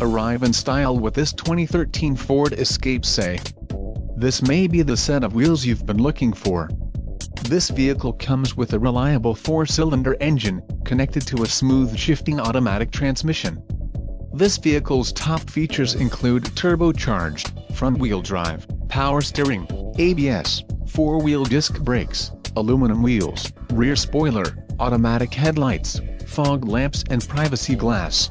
Arrive in style with this 2013 Ford Escape Say. This may be the set of wheels you've been looking for. This vehicle comes with a reliable four-cylinder engine, connected to a smooth shifting automatic transmission. This vehicle's top features include turbocharged, front-wheel drive, power steering, ABS, four-wheel disc brakes, aluminum wheels, rear spoiler, automatic headlights, fog lamps and privacy glass.